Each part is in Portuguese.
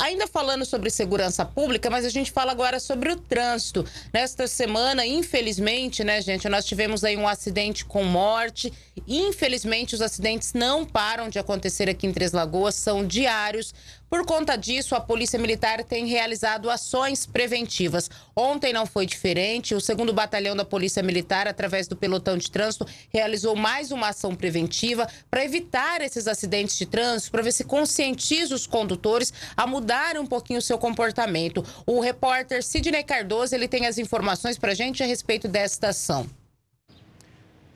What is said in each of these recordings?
Ainda falando sobre segurança pública, mas a gente fala agora sobre o trânsito. Nesta semana, infelizmente, né, gente, nós tivemos aí um acidente com morte. Infelizmente, os acidentes não param de acontecer aqui em Três Lagoas, são diários. Por conta disso, a Polícia Militar tem realizado ações preventivas. Ontem não foi diferente. O segundo batalhão da Polícia Militar, através do pelotão de trânsito, realizou mais uma ação preventiva para evitar esses acidentes de trânsito, para ver se conscientiza os condutores a mudar um pouquinho o seu comportamento. O repórter Sidney Cardoso ele tem as informações para a gente a respeito desta ação.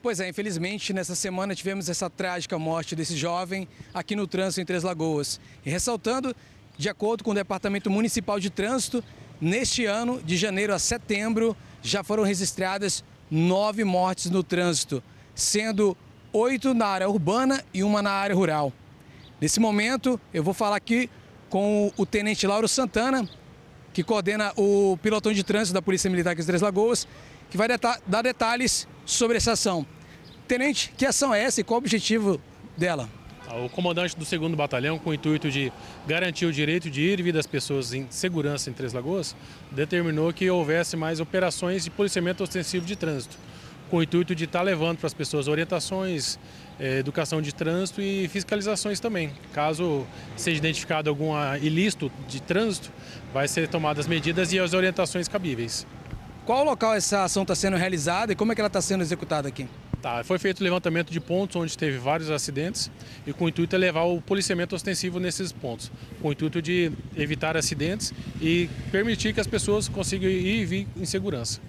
Pois é, infelizmente, nessa semana tivemos essa trágica morte desse jovem aqui no trânsito em Três Lagoas. E ressaltando, de acordo com o Departamento Municipal de Trânsito, neste ano, de janeiro a setembro, já foram registradas nove mortes no trânsito, sendo oito na área urbana e uma na área rural. Nesse momento, eu vou falar aqui com o Tenente Lauro Santana, que coordena o pilotão de trânsito da Polícia Militar aqui de Três Lagoas, que vai dar detalhes sobre essa ação. Tenente, que ação é essa e qual o objetivo dela? Ah, o comandante do 2 Batalhão, com o intuito de garantir o direito de ir e vir das pessoas em segurança em Três Lagoas, determinou que houvesse mais operações de policiamento ostensivo de trânsito, com o intuito de estar levando para as pessoas orientações, eh, educação de trânsito e fiscalizações também. Caso seja identificado algum ilícito de trânsito, vai ser tomadas medidas e as orientações cabíveis. Qual local essa ação está sendo realizada e como é que ela está sendo executada aqui? Tá, foi feito o levantamento de pontos onde teve vários acidentes e com o intuito de levar o policiamento ostensivo nesses pontos, com o intuito de evitar acidentes e permitir que as pessoas consigam ir e vir em segurança.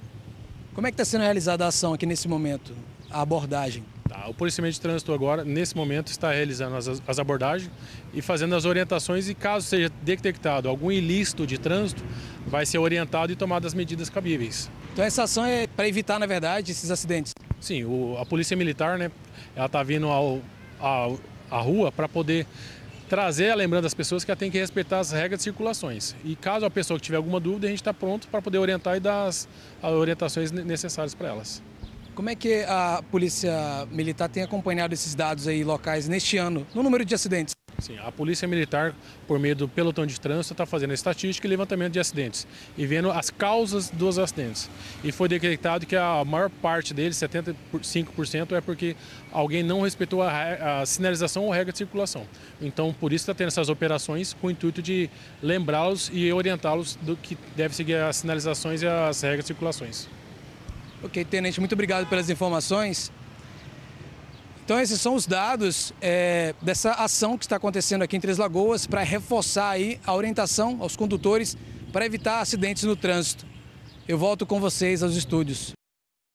Como é que está sendo realizada a ação aqui nesse momento, a abordagem? Tá, o policiamento de trânsito agora, nesse momento, está realizando as, as abordagens e fazendo as orientações e caso seja detectado algum ilícito de trânsito, vai ser orientado e tomado as medidas cabíveis. Então essa ação é para evitar, na verdade, esses acidentes? Sim, o, a polícia militar, né, ela está vindo ao, ao, à rua para poder trazer a lembrança das pessoas que ela tem que respeitar as regras de circulações. E caso a pessoa tiver alguma dúvida, a gente está pronto para poder orientar e dar as orientações necessárias para elas. Como é que a Polícia Militar tem acompanhado esses dados aí locais neste ano, no número de acidentes? Sim, a Polícia Militar, por meio do pelotão de trânsito, está fazendo estatística e levantamento de acidentes e vendo as causas dos acidentes. E foi detectado que a maior parte deles, 75%, é porque alguém não respeitou a, a sinalização ou regra de circulação. Então, por isso está tendo essas operações com o intuito de lembrá-los e orientá-los do que deve seguir as sinalizações e as regras de circulações. Ok, Tenente, muito obrigado pelas informações. Então esses são os dados é, dessa ação que está acontecendo aqui em Três Lagoas para reforçar aí a orientação aos condutores para evitar acidentes no trânsito. Eu volto com vocês aos estúdios.